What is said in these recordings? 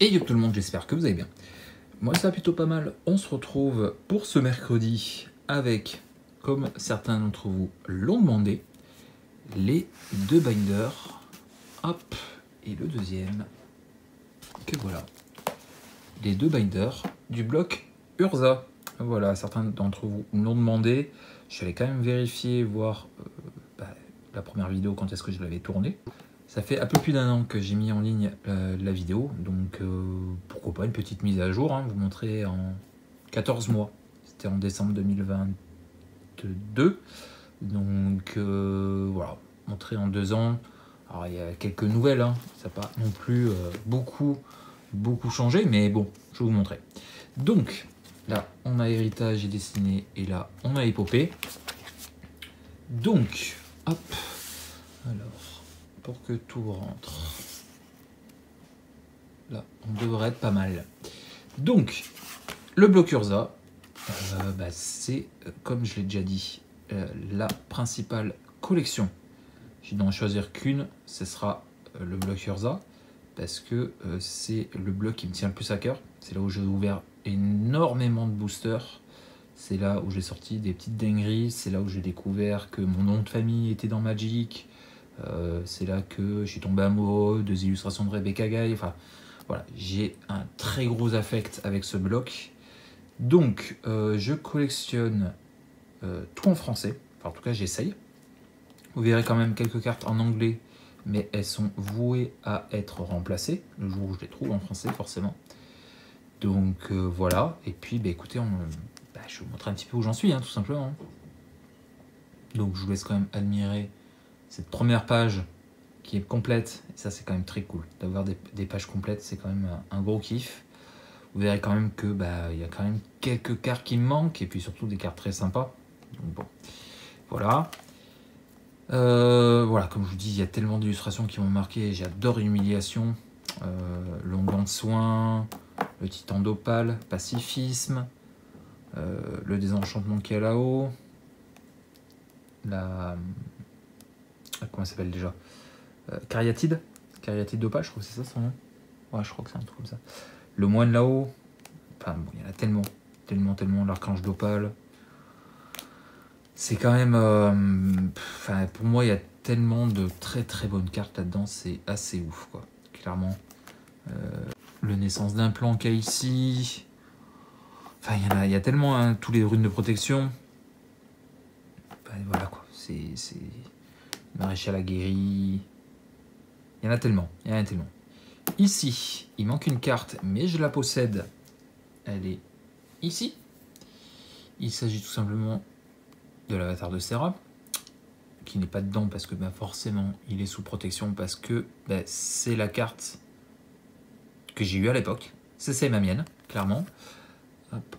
Et yo tout le monde, j'espère que vous allez bien. Moi ça va plutôt pas mal. On se retrouve pour ce mercredi avec, comme certains d'entre vous l'ont demandé, les deux binders. Hop, et le deuxième, que voilà. Les deux binders du bloc Urza. Voilà, certains d'entre vous l'ont demandé. Je allé quand même vérifier, voir euh, bah, la première vidéo, quand est-ce que je l'avais tournée. Ça fait un peu plus d'un an que j'ai mis en ligne euh, la vidéo, donc euh, pourquoi pas une petite mise à jour, hein, vous montrer en 14 mois. C'était en décembre 2022, donc euh, voilà, montrer en deux ans. Alors il y a quelques nouvelles, hein, ça n'a pas non plus beaucoup, beaucoup changé, mais bon, je vais vous montrer. Donc là, on a héritage et dessiné, et là, on a épopée. Donc, hop, alors pour que tout rentre. Là, on devrait être pas mal. Donc, le bloc Urza, euh, bah, c'est, euh, comme je l'ai déjà dit, euh, la principale collection. Je n'en choisir qu'une, ce sera le bloc Urza, parce que c'est le bloc qui me tient le plus à cœur. C'est là où j'ai ouvert énormément de boosters. C'est là où j'ai sorti des petites dingueries. C'est là où j'ai découvert que mon nom de famille était dans Magic. Euh, c'est là que je suis tombé amoureux des illustrations de Rebecca Guy. Enfin, voilà, j'ai un très gros affect avec ce bloc. Donc, euh, je collectionne euh, tout en français. Enfin, en tout cas, j'essaye. Vous verrez quand même quelques cartes en anglais, mais elles sont vouées à être remplacées le jour où je les trouve en français, forcément. Donc, voilà. Et puis, bah, écoutez, bah, je vais vous montrer un petit peu où j'en suis, hein, tout simplement. Donc, je vous laisse quand même admirer cette première page qui est complète, et ça c'est quand même très cool, d'avoir des, pages complètes, c'est quand même un, gros kiff. Vous verrez quand même que bah il y a quand même quelques cartes qui me manquent, et puis surtout des cartes très sympas. Donc bon, voilà. Euh, voilà, comme je vous dis, il y a tellement d'illustrations qui m'ont marqué, j'adore Humiliation, euh, Longuant de soin, le Titan d'Opale, Pacifisme, euh, le désenchantement qui est là-haut, la comment s'appelle déjà euh, Cariatide Cariatide d'Opale, je crois que c'est ça son nom. Ouais, je crois que c'est un truc comme ça. Le moine là-haut. Enfin, bon, il y en a tellement, tellement, tellement. L'archange d'Opale. C'est quand même. Euh, enfin, pour moi, il y a tellement de très très bonnes cartes là-dedans. C'est assez ouf, quoi. Clairement. Euh, le naissance d'un plan qu'il y a ici. Enfin, il y, en a, il y a tellement hein, tous les runes de protection. voilà quoi. C'est Maréchal aguerri. Il y en a tellement, il y en a tellement. Ici, il manque une carte, mais je la possède. Elle est ici. Il s'agit tout simplement de l'avatar de Serra, qui n'est pas dedans parce que bah, forcément il est sous protection, parce que bah, c'est la carte que j'ai eue à l'époque. C'est ma mienne, clairement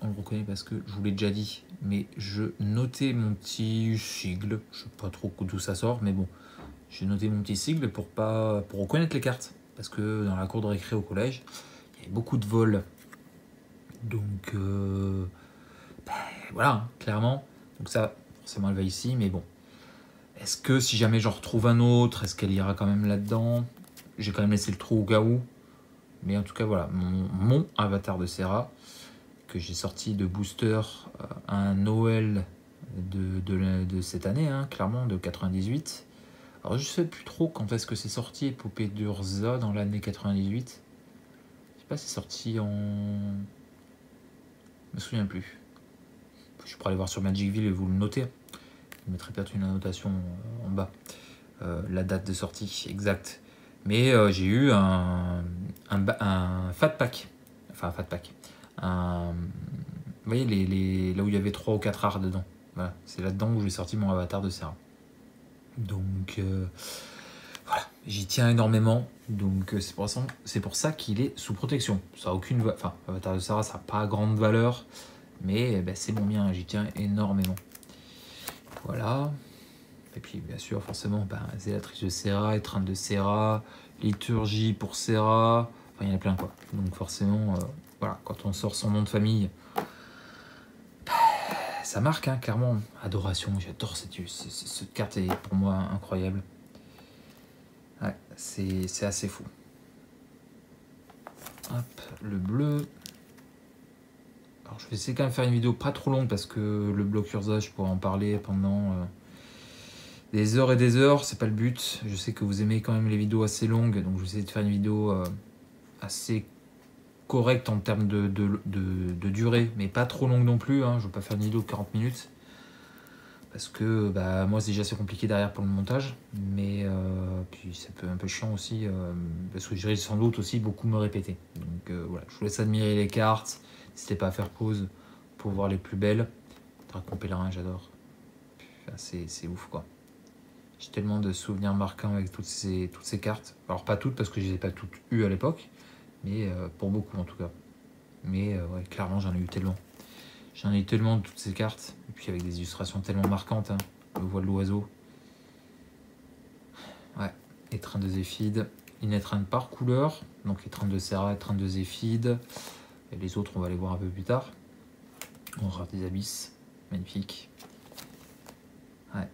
on le reconnaît parce que je vous l'ai déjà dit, mais je notais mon petit sigle. Je sais pas trop d'où ça sort, mais bon, j'ai noté mon petit sigle pour pas pour reconnaître les cartes. Parce que dans la cour de récré au collège, il y avait beaucoup de vols. Donc euh, ben, voilà, hein, clairement. Donc ça, forcément, elle va ici, mais bon. Est-ce que si jamais j'en retrouve un autre, est-ce qu'elle ira quand même là-dedans? J'ai quand même laissé le trou au cas où. Mais en tout cas, voilà, mon, mon avatar de Serra que j'ai sorti de booster euh, un Noël de, cette année, hein, clairement, de 98. Alors je sais plus trop quand est-ce que c'est sorti Épopée d'Urza dans l'année 98. Je sais pas c'est sorti en... Je me souviens plus. Je pourrais aller voir sur Magicville et vous le noter. Je mettrai peut-être une annotation euh, en bas. Euh, la date de sortie exacte. Mais j'ai eu un, un, un, fat pack. Enfin, un fat pack vous voyez, les, là où il y avait 3 ou 4 arts dedans. c'est là-dedans où j'ai sorti mon avatar de Serra. Donc euh, voilà, j'y tiens énormément. Donc euh, c'est pour ça, ça qu'il est sous protection. Ça aucune, enfin avatar de Serra, ça n'a pas grande valeur, mais eh ben, c'est mon bien, j'y tiens énormément. Voilà. Et puis bien sûr, forcément, ben, Zélatrice de Serra, Étreinte de Serra, Liturgie pour Serra, enfin il y en a plein quoi. Donc forcément, euh, voilà, quand on sort son nom de famille, ça marque, hein, clairement. Adoration, j'adore cette, cette, carte, est pour moi incroyable. Ouais, c'est assez fou. Hop, le bleu. Alors je vais essayer quand même de faire une vidéo pas trop longue parce que le bloc Urza, je pourrais en parler pendant euh, des heures et des heures. C'est pas le but. Je sais que vous aimez quand même les vidéos assez longues, donc je vais essayer de faire une vidéo euh, assez correcte en termes de, durée, mais pas trop longue non plus. Hein. Je veux pas faire une vidéo de 40 minutes parce que bah, moi c'est déjà assez compliqué derrière pour le montage, mais euh, puis c'est un peu chiant aussi, euh, parce que j'irai sans doute aussi beaucoup me répéter. Donc euh, voilà, je vous laisse admirer les cartes, n'hésitez pas à faire pause pour voir les plus belles. Dracon pèlerin, j'adore. c'est ouf quoi. J'ai tellement de souvenirs marquants avec toutes ces, toutes ces cartes. Alors pas toutes parce que je les ai pas toutes eues à l'époque, mais pour beaucoup en tout cas. Mais ouais, clairement j'en ai eu tellement. J'en ai eu tellement de toutes ces cartes. Et puis avec des illustrations tellement marquantes. Hein. Le voile de l'oiseau. Ouais. Étreint de Zéphide. Une étreinte par couleur. Donc étreinte de Serra, étreinte de Zéphide. Et les autres, on va les voir un peu plus tard. On aura des abysses. Magnifique. Ouais.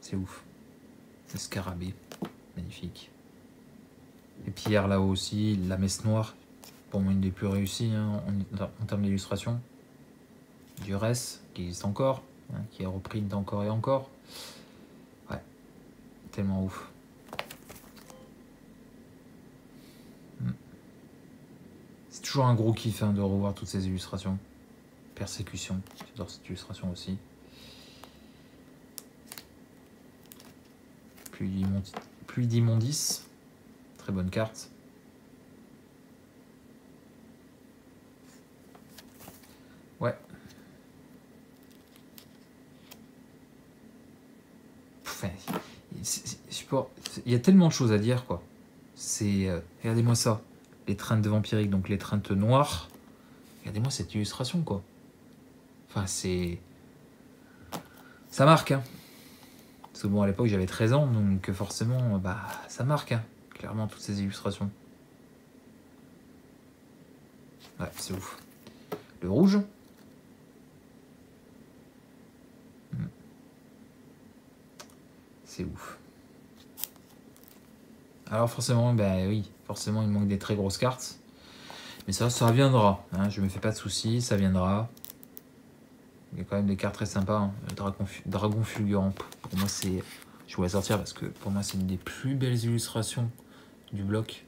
C'est ouf. Le scarabée. Magnifique. Et Pierre là-haut aussi, la messe noire. Pour moi, une des plus réussies hein, en termes d'illustration du reste qui existe encore, hein, qui est repris d'encore et encore. Ouais, tellement ouf. Hmm. C'est toujours un gros kiff hein, de revoir toutes ces illustrations. Persécution, j'adore cette illustration aussi. Pluie d'immondice, bonne carte. Ouais, il y a tellement de choses à dire, quoi. C'est, euh, regardez-moi ça, les treintes vampiriques, donc les treintes noires. Regardez-moi cette illustration, quoi. Enfin, c'est, ça marque, hein. Parce que bon, à l'époque, j'avais 13 ans, donc forcément, bah, ça marque, hein, clairement, toutes ces illustrations. Ouais, c'est ouf. Le rouge, C'est ouf. Alors forcément, ben oui, forcément il manque des très grosses cartes. Mais ça, ça viendra. Hein, je me fais pas de soucis, ça viendra. Il y a quand même des cartes très sympas. Hein. Dragon, Dragon Fulgurant, pour moi c'est... Je voulais sortir parce que pour moi c'est une des plus belles illustrations du bloc.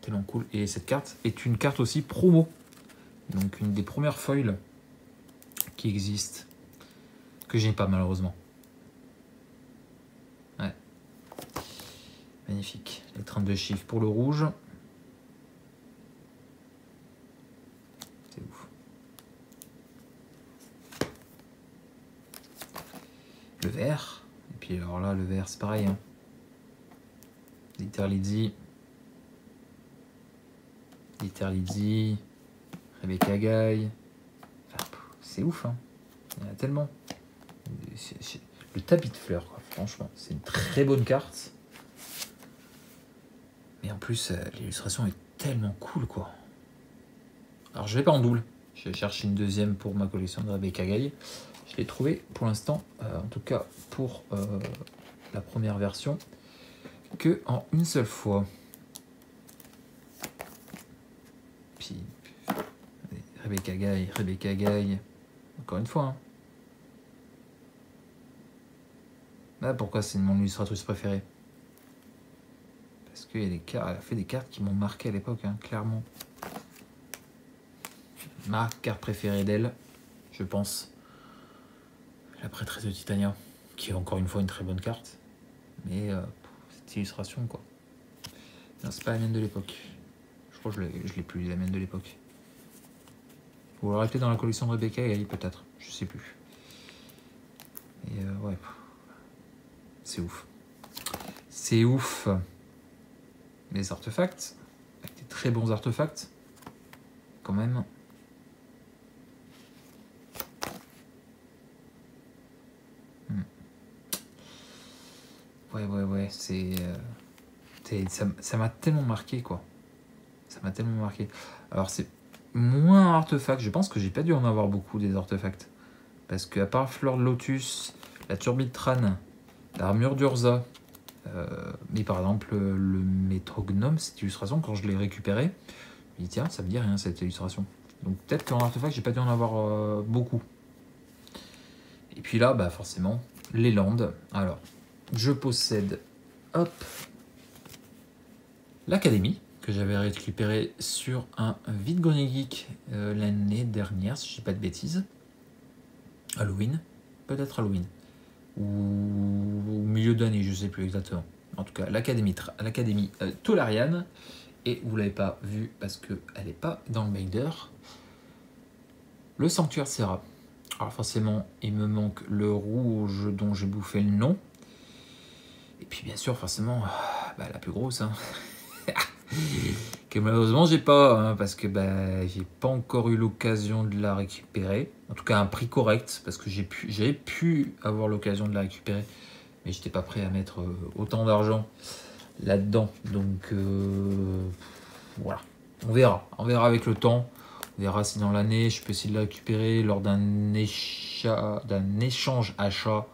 Tellement cool. Et cette carte est une carte aussi promo. Donc une des premières foils qui existent. Que j'ai pas malheureusement. Magnifique. Les 32 chiffres pour le rouge. C'est ouf. Le vert. Et puis alors là, le vert, c'est pareil. Hein. Literlizzy. Literlizzy. Rebecca Guy. c'est ouf, hein. Il y en a tellement. Le tapis de fleurs, franchement. C'est une très bonne carte. Mais en plus, euh, l'illustration est tellement cool, quoi. Alors, je l'ai pas en double. Je vais chercher une deuxième pour ma collection de Rebecca Gay. Je l'ai trouvé pour l'instant, euh, en tout cas pour euh, la première version, que en une seule fois. Puis, Rebecca Gay, Rebecca Gay, encore une fois. Hein. Ah, pourquoi c'est mon illustratrice préférée? Parce qu'elle a fait des cartes qui m'ont marqué à l'époque, hein, clairement. Ma carte préférée d'elle, je pense. La prêtresse de Titania, qui est encore une fois une très bonne carte. Mais euh, cette illustration, quoi. Non, c'est pas la mienne de l'époque. Je crois que je l'ai plus, la mienne de l'époque. Ou alors était dans la collection de Rebecca et Ali, peut-être. Je sais plus. Et euh, ouais. C'est ouf. C'est ouf les artefacts, avec des très bons artefacts, quand même. Ouais, ouais, ouais, c'est... Euh, ça m'a tellement marqué, quoi. Ça m'a tellement marqué. Alors, c'est moins artefacts. Je pense que j'ai pas dû en avoir beaucoup, des artefacts. Parce que à part Fleur de Lotus, la Turbide Trane, l'armure d'Urza, mais par exemple, le métrognome, cette illustration, quand je l'ai récupéré, je me dis tiens, ça me dit rien cette illustration. Donc peut-être qu'en artefact, j'ai pas dû en avoir beaucoup. Et puis là, bah forcément, les Landes. Alors, je possède, hop, l'Académie, que j'avais récupéré sur un vide Geek euh, l'année dernière, si je dis pas de bêtises. Halloween, peut-être Halloween. Ou au milieu d'année, je sais plus exactement. En tout cas, l'Académie l'Académie euh, Tolarian. Et vous l'avez pas vu parce qu'elle n'est pas dans le Maider. Le Sanctuaire Serra. Alors forcément, il me manque le rouge dont j'ai bouffé le nom. Et puis bien sûr, forcément, bah, la plus grosse. Hein. que malheureusement j'ai pas, hein, parce que bah, j'ai pas encore eu l'occasion de la récupérer. En tout cas, un prix correct, parce que j'ai pu, j'ai pu avoir l'occasion de la récupérer, mais j'étais pas prêt à mettre euh, autant d'argent là-dedans. Donc euh, voilà, on verra, on verra avec le temps. On verra si dans l'année je peux essayer de la récupérer lors d'un échange achat,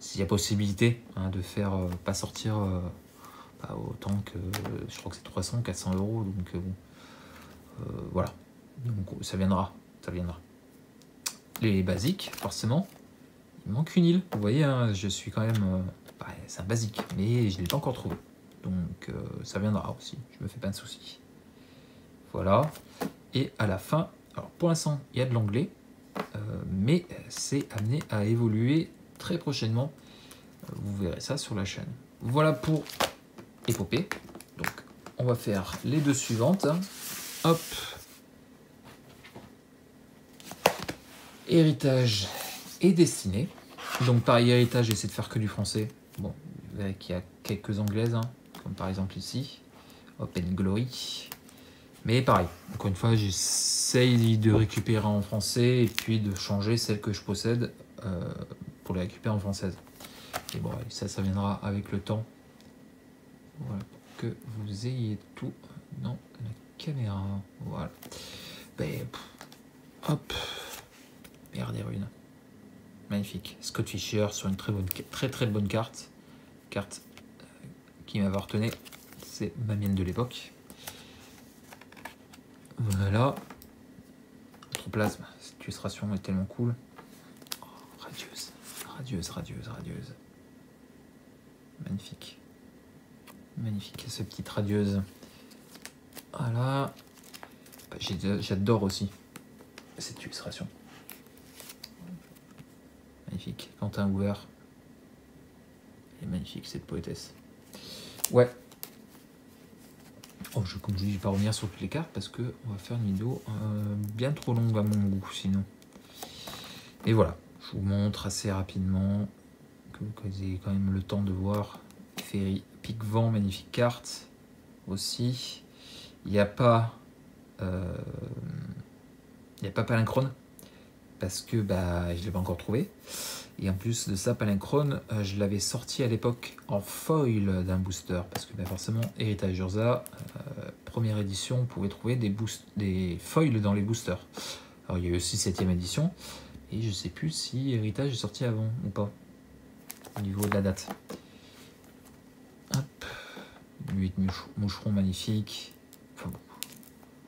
s'il y a possibilité hein, de faire euh, pas sortir autant que je crois que c'est 300, 400 euros. Donc euh, euh, voilà, donc ça viendra, ça viendra. Les basiques, forcément, il manque une île. Vous voyez, hein, je suis quand même, euh, bah, c'est un basique, mais je l'ai pas encore trouvé. Donc ça viendra aussi. Je me fais pas de soucis. Voilà. Et à la fin, alors pour l'instant, il y a de l'anglais, mais c'est amené à évoluer très prochainement. Vous verrez ça sur la chaîne. Voilà pour épopée. Donc, on va faire les deux suivantes. Hop. Héritage et destiné. Donc, pareil, héritage, j'essaie de faire que du français. Bon, vous verrez qu'il y a quelques anglaises, hein, comme par exemple ici. Open Glory. Mais pareil, encore une fois, j'essaye de récupérer en français et puis de changer celles que je possède euh, pour les récupérer en française. Et bon, ça, ça viendra avec le temps. Voilà, pour que vous ayez tout dans la caméra. Voilà. Ben, hop. Merde des runes. Magnifique. Scott Fisher sur une très bonne, très très bonne carte. Carte euh, qui m'appartenait. C'est ma mienne de l'époque. Voilà. Notre plasme. Cette illustration est tellement cool. Radieuse. Radieuse, radieuse. Magnifique. Magnifique, ce petite radieuse. Voilà. Bah, j'adore aussi cette illustration. Magnifique. Quentin Hoover. Et magnifique cette poétesse. Ouais. Oh, je, comme je dis, je vais pas revenir sur toutes les cartes parce que on va faire une vidéo euh, bien trop longue à mon goût sinon. Et voilà, je vous montre assez rapidement que vous ayez quand même le temps de voir Ferry Pic Vent, magnifique carte aussi. Il n'y a pas. Euh, il n'y a pas parce que bah, je ne l'ai pas encore trouvé. Et en plus de ça, Palinchrone, euh, je l'avais sorti à l'époque en foil d'un booster parce que bah, forcément, Héritage Urza, euh, première édition, on pouvait trouver des, boost des foils dans les boosters. Alors il y a eu aussi 7 édition et je sais plus si Héritage est sorti avant ou pas au niveau de la date. Hop. 8 moucherons magnifiques. Enfin,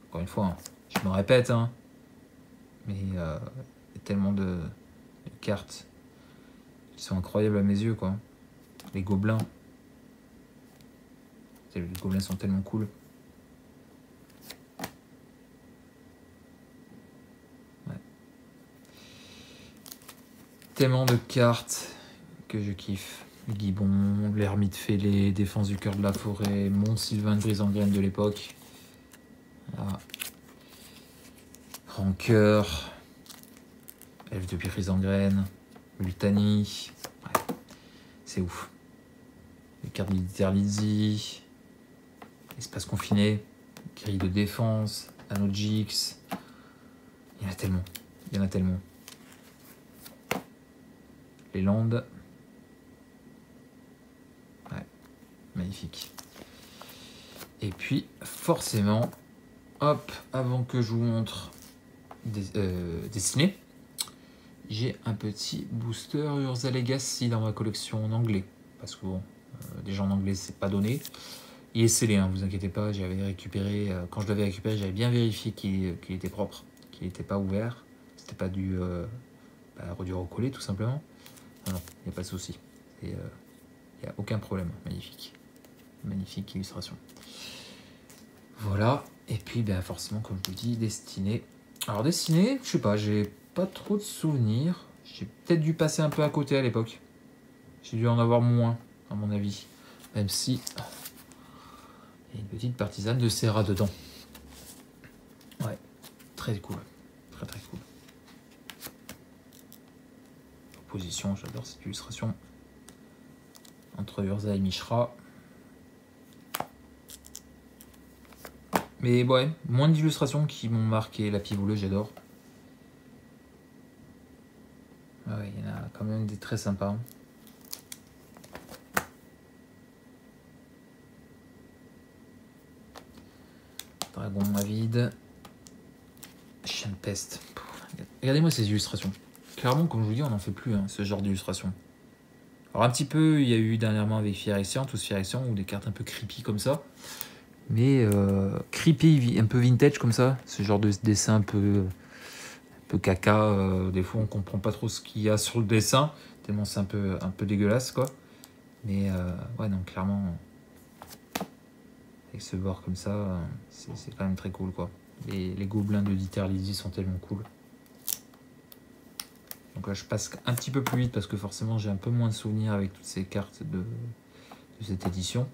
encore une fois, hein, je me répète, hein, mais euh, y a tellement de, cartes qui sont incroyables à mes yeux, quoi. Les gobelins. Les gobelins sont tellement cool. Tellement de cartes que je kiffe. Guibon, l'ermite fêlé, défense du cœur de la forêt, Mont Sylvain brise en graine de l'époque. Rancœur, Elfe de brise en graine, Multani. c'est ouf. Les cartes militaires Lizzie, Espace confiné, Grille de défense, Anogix. Il y en a tellement. Il y en a tellement. Les Landes. Magnifique. Et puis, forcément, hop, avant que je vous montre des, euh, dessiné, j'ai un petit booster Urza Legacy dans ma collection en anglais. Parce que bon, euh, déjà en anglais, c'est pas donné. Il est scellé, hein, vous inquiétez pas, j'avais récupéré, euh, quand je l'avais récupéré, j'avais bien vérifié qu'il était propre, qu'il n'était pas ouvert, c'était pas du euh, bah, du recollé tout simplement. Il n'y a pas de souci. Il n'y a aucun problème, magnifique. Magnifique illustration. Voilà, et puis ben, forcément, comme je vous dis, destiné. Alors destiné, je sais pas, j'ai pas trop de souvenirs. J'ai peut-être dû passer un peu à côté à l'époque. J'ai dû en avoir moins, à mon avis. Même si il y a une petite partisane de Serra dedans. Ouais, très cool. Très très cool. J'adore cette illustration. Entre Urza et Mishra. Mais ouais, moins d'illustrations qui m'ont marqué. La pivouleuse, j'adore. Ah ouais, il y en a quand même des très sympas. Dragon avide. Chien de peste. Regardez-moi ces illustrations. Clairement, comme je vous dis, on n'en fait plus, hein, ce genre d'illustration. Alors un petit peu, il y a eu dernièrement avec Firexian, tous Firexian, ou des cartes un peu creepy comme ça. Mais euh, creepy, un peu vintage comme ça, ce genre de dessin un peu, un caca. Euh, des fois, on comprend pas trop ce qu'il y a sur le dessin, tellement c'est un peu, un peu dégueulasse, quoi. Mais euh, ouais, donc clairement, avec ce bord comme ça, c'est quand même très cool quoi. Les, les gobelins de Dieter Lizzy sont tellement cool. Donc là je passe un petit peu plus vite parce que forcément j'ai un peu moins de souvenirs avec toutes ces cartes de, cette édition.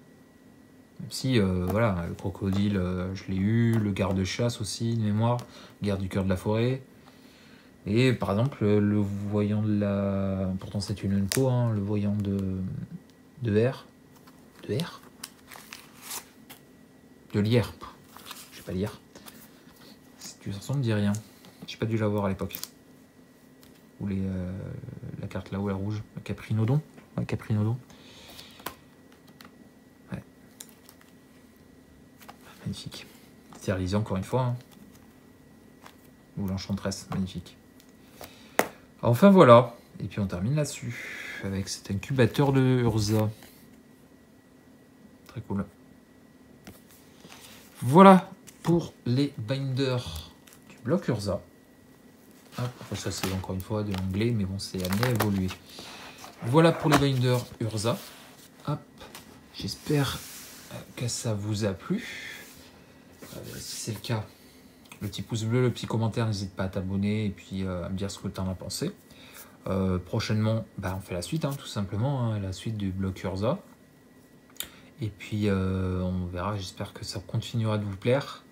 Même si euh, voilà, le crocodile euh, je l'ai eu, le garde-chasse aussi, de mémoire, garde du cœur de la forêt. Et par exemple le voyant de la. Pourtant c'est une Unco, hein, le voyant de. de R. De R? De lierre. Je sais pas lire. Tu ça me dit rien. J'ai pas dû l'avoir à l'époque. Ou euh, la carte là où est rouge. Caprinodon. Caprinodon. Ouais. Magnifique. Stérilisé encore une fois. Hein. Ou l'enchantresse. Magnifique. Enfin voilà. Et puis on termine là-dessus. Avec cet incubateur de Urza. Très cool. Voilà pour les binders du bloc Urza. Ça c'est encore une fois de l'anglais, mais bon, c'est amené à évoluer. Voilà pour les binders Urza. J'espère que ça vous a plu. Euh, si c'est le cas, le petit pouce bleu, le petit commentaire, n'hésite pas à t'abonner et puis euh, à me dire ce que tu en as pensé. Euh, prochainement, bah, on fait la suite, hein, tout simplement, hein, la suite du bloc Urza. Et puis euh, on verra, j'espère que ça continuera de vous plaire.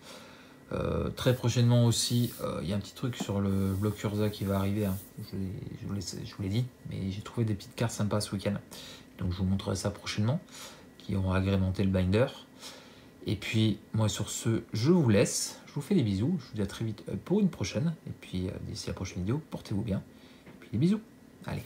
Euh, très prochainement aussi, euh, il y a un petit truc sur le bloc Urza qui va arriver. Hein. Je, vous l'ai dit, mais j'ai trouvé des petites cartes sympas ce week-end. Donc je vous montrerai ça prochainement, qui auront agrémenté le binder. Et puis moi sur ce, je vous laisse. Je vous fais des bisous. Je vous dis à très vite pour une prochaine. Et puis d'ici la prochaine vidéo, portez-vous bien. Et puis des bisous. Allez.